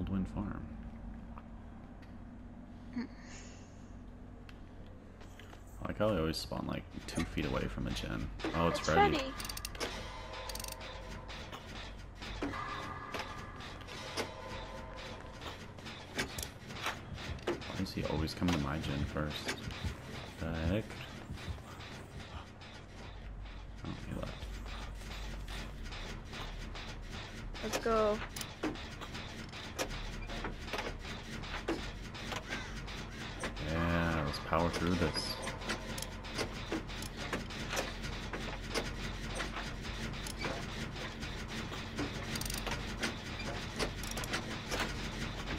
Coldwind Farm. I like how they always spawn like two feet away from a gen. Oh, it's, ready. Why does he always come to my gen first? The heck? Oh, he left. Let's go. Power through this.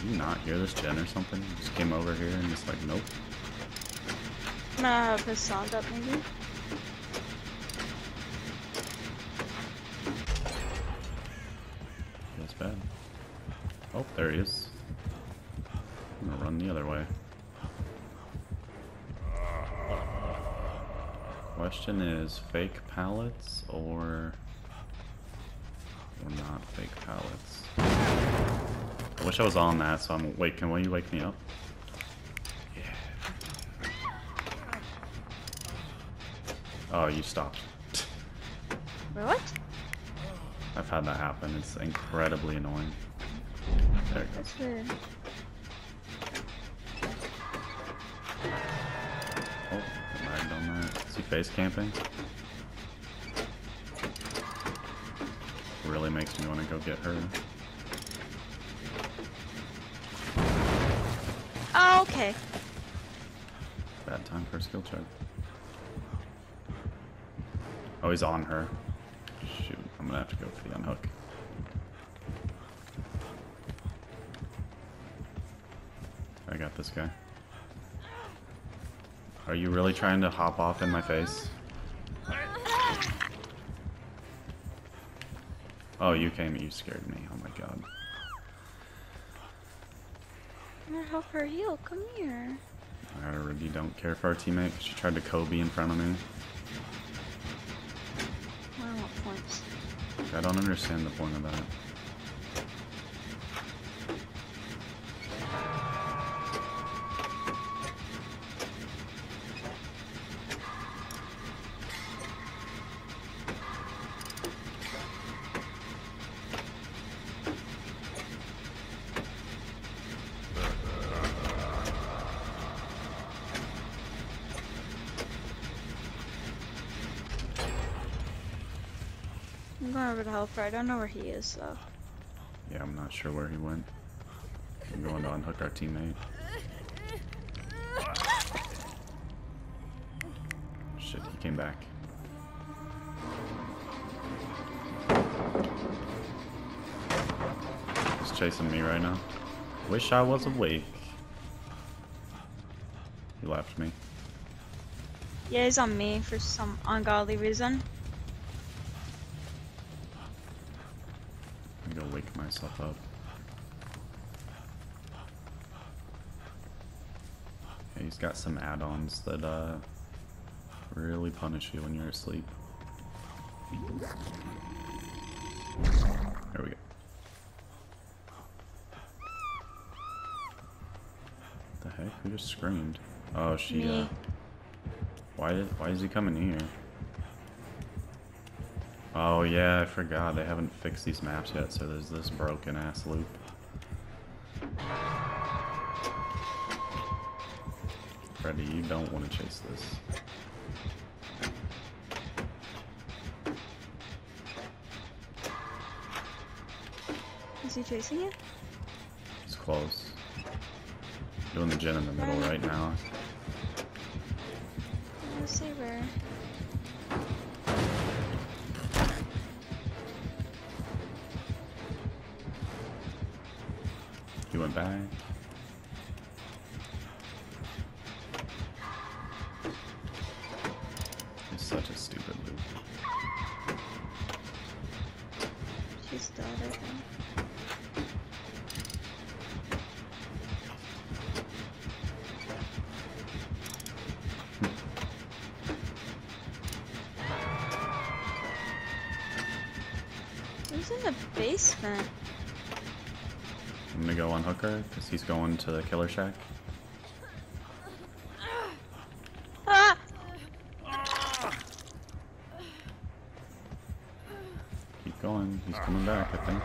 Did you not hear this gen or something? Just came over here and just like, nope. I'm gonna have his sound up maybe. Feels bad. Oh, there he is. I'm gonna run the other way. Question is, fake pallets or or not fake pallets? I wish I was on that, so I'm. Wait, can you wake me up? Yeah. Oh, you stopped. What? I've had that happen. It's incredibly annoying. There it goes. That's weird. Oh, I lagged on that. Is he face camping? Really makes me want to go get her. Oh, okay. Bad time for a skill check. Oh, he's on her. Shoot, I'm gonna have to go for the unhook. I got this guy. Are you really trying to hop off in my face? Oh, you came, you scared me. Oh my god. I'm gonna help her heal. Come here. I already don't care for our teammate 'cause she tried to Kobe in front of me. I. I don't understand the point of that. I'm going over to help her. I don't know where he is though. Yeah, I'm not sure where he went. I'm going to unhook our teammate. Shit, he came back. He's chasing me right now. Wish I was awake. He left me. Yeah, he's on me for some ungodly reason. I'm gonna wake myself up. Yeah, he's got some add-ons that uh, really punish you when you're asleep. There we go. The heck? Who just screamed? Oh, she. Uh, why? Did, why is he coming here? Oh yeah, I forgot. They haven't fixed these maps yet, so there's this broken ass loop. Freddy, you don't want to chase this. Is he chasing you? It's close. Doing the gen in the middle right now. Let's see where. He went back. In the basement? I'm gonna go unhook her, because he's going to the Killer Shack. Ah! Keep going, he's coming back, I think.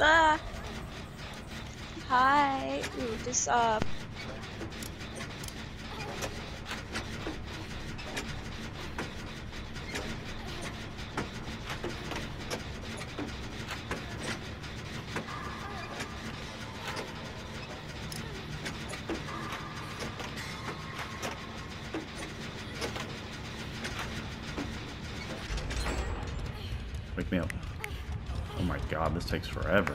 Ah! Hi. Ooh, this uh god, this takes forever.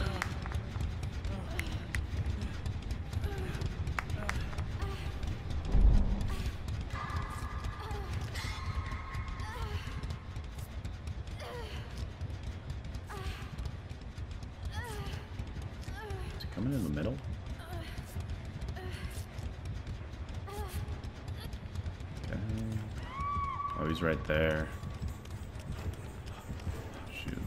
Is he coming in the middle? Okay. Oh, he's right there. Shoot.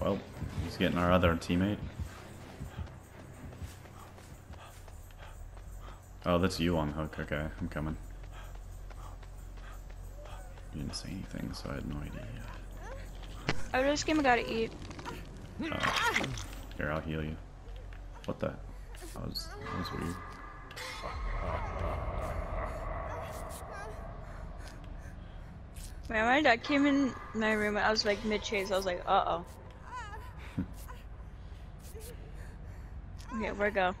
Well, he's getting our other teammate. Oh, that's you on hook. Okay, I'm coming. You didn't say anything, so I had no idea. I just came. I gotta eat. Oh. Here, I'll heal you. What the? That was, that was weird. Man, my dad came in my room I was like mid chase. I was like, uh okay, where go?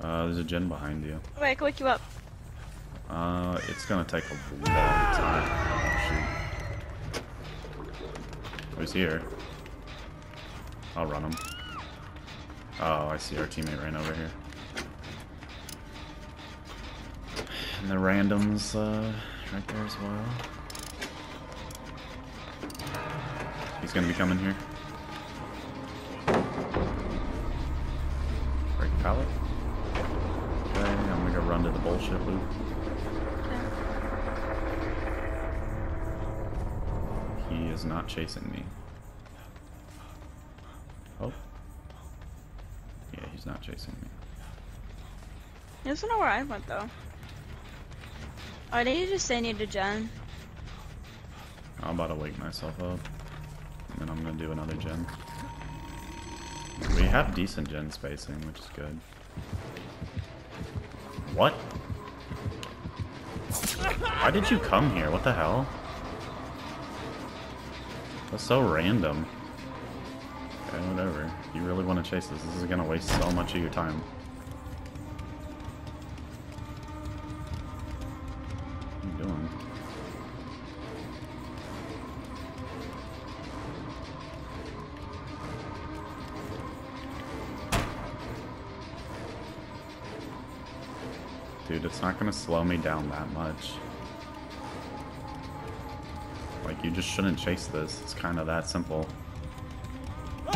Uh, there's a gen behind you. Wait, I can wake you up. Uh, it's gonna take a long time. Oh, shoot. He's here. I'll run him. Oh, I see our teammate ran over here. And the randoms, uh, right there as well. He's gonna be coming here. Pallet. Okay, I'm gonna go run to the bullshit loop. He is not chasing me. Oh. Yeah, he's not chasing me. He doesn't know where I went though. Oh, did you just say need a gen? I'm about to wake myself up. And then I'm gonna do another gen. Have decent gen spacing, which is good. What? Why did you come here? What the hell? That's so random. Okay, whatever. You really want to chase this, this is gonna waste so much of your time. Dude, it's not gonna slow me down that much. Like, you just shouldn't chase this. It's kind of that simple. Is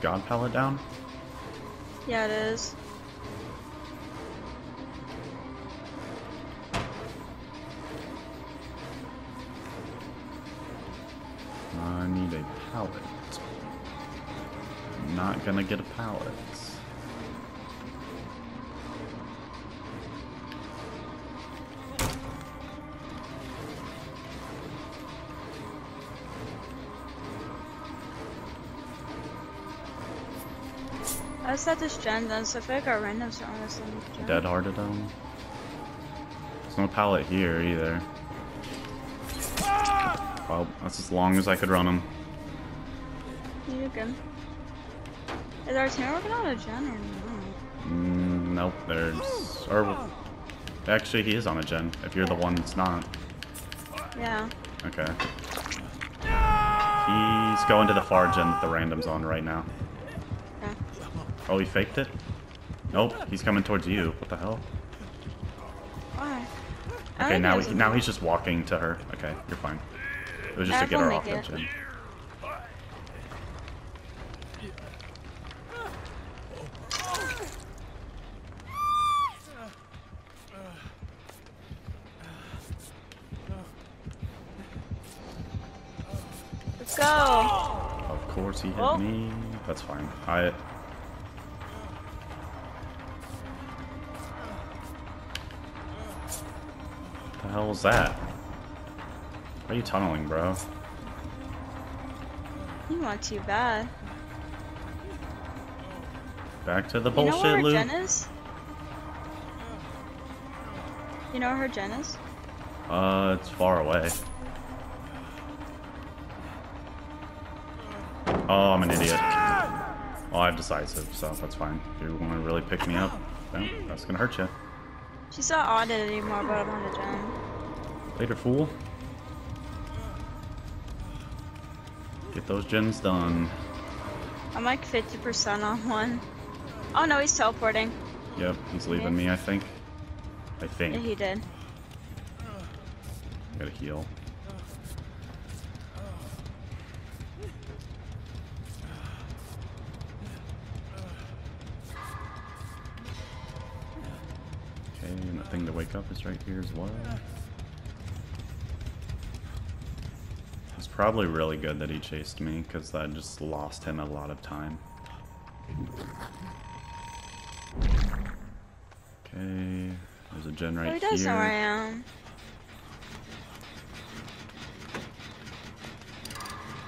God Pallet down? Yeah, it is. I need a pallet. Not gonna get a pallet. I set this gen done, so I feel like our randoms are the gen. Dead harded him. There's no pallet here either. Ah! Well, that's as long as I could run them. You good? Is our team working on a gen or no? Mm, nope, there's... Or, actually, he is on a gen, if you're the one that's not. Yeah. Okay. He's going to the far gen that the random's on right now. Okay. Oh, he faked it? Nope, he's coming towards you. What the hell? Why? Okay, now he, now he's just walking to her. Okay, you're fine. It was just to get her off that gen. Let's go. Of course he hit Oh. me. That's fine. I. The hell was that? Why are you tunneling, bro? You want too bad. Back to the You know bullshit where her loop. is? You know where her gen is? Uh, it's far away. Oh, I'm an idiot. Well, I have decisive, so that's fine. If you want to really pick me up, then that's gonna hurt you. She's not on it anymore, but I'm on the gen. Later, fool. Get those gens done. I'm like 50% on one. Oh no, he's teleporting. Yep, he's leaving me, I think. I think. Yeah, he did. Gotta heal. The thing to wake up is right here as well. It's probably really good that he chased me, because that just lost him a lot of time. Okay, there's a gen Oh, right he does know where I am.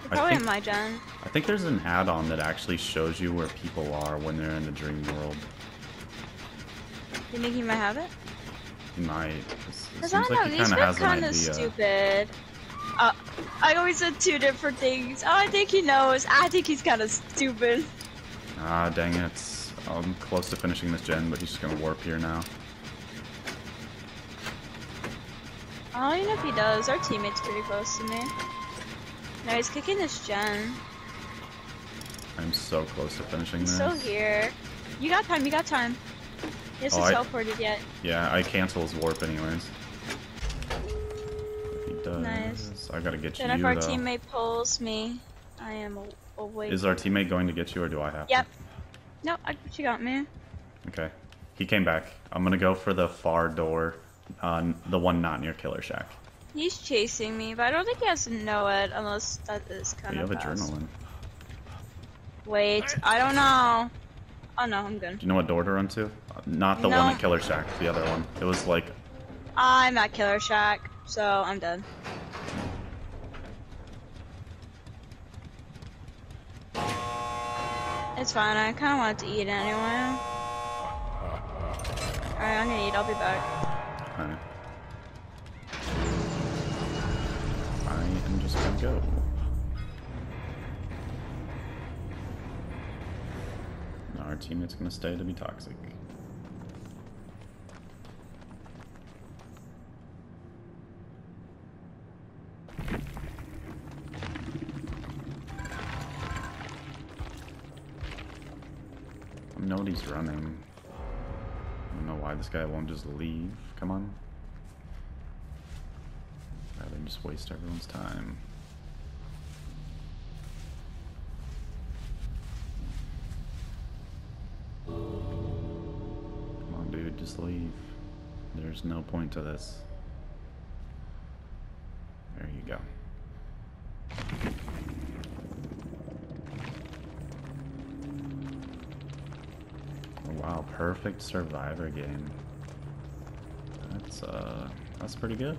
I probably think- in my gen. I think there's an add-on that actually shows you where people are when they're in the dream world. You think he might have it? He might. It I don't like know, he these kind of were has an kind of idea. stupid. Uh, I always said two different things. Oh, I think he knows. I think he's kind of stupid. Ah, dang it. I'm close to finishing this gen, but he's just gonna warp here now. I don't even know if he does. Our teammate's pretty close to me. No, he's kicking this gen. I'm so close to finishing He's this. still here. You got time, you got time. He hasn't Oh, I- teleported yet. Yeah, I cancel his warp anyways. If he does, Nice. I gotta get Then you if our though. teammate pulls me, I am awake. Is our teammate going to get you, or do I have? to? Yep. No, I, she got me. Okay. He came back. I'm gonna go for the far door, uh, the one not near Killer Shack. He's chasing me, but I don't think he has to know it unless that is kind you of have fast. adrenaline. Wait, I don't know. Oh no, I'm good. Do you know what door to run to? Uh, Not the No. one at Killer Shack, the other one. It was like, I'm at Killer Shack, so I'm dead. It's fine, I kinda wanted to eat anyway. Alright, I'm gonna eat, I'll be back. Alright. I am just gonna go. Our teammate's gonna stay to be toxic. I know he's running. I don't know why this guy won't just leave. Come on. Rather than just waste everyone's time. Leave. There's no point to this. There you go. Wow, perfect survivor game. That's uh that's pretty good.